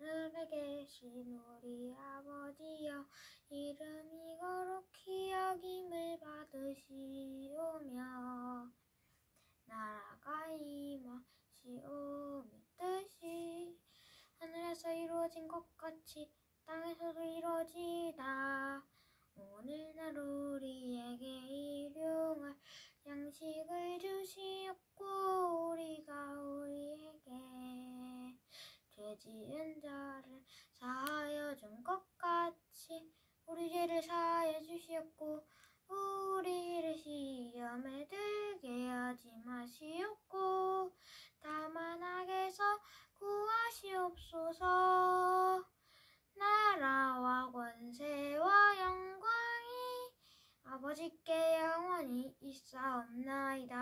하늘에 계신 우리 아버지여 이름이 거룩히 여김을 받으시오며 나라가 임하시오며 뜻이 하늘에서 이루어진 것 같이 땅에서도 이루어지다 지은 자를 사하여 준 것 같이 우리 죄를 사하여 주시옵고 우리를 시험에 들게 하지 마시옵고 다만 악에서 구하시옵소서. 나라와 권세와 영광이 아버지께 영원히 있사옵나이다.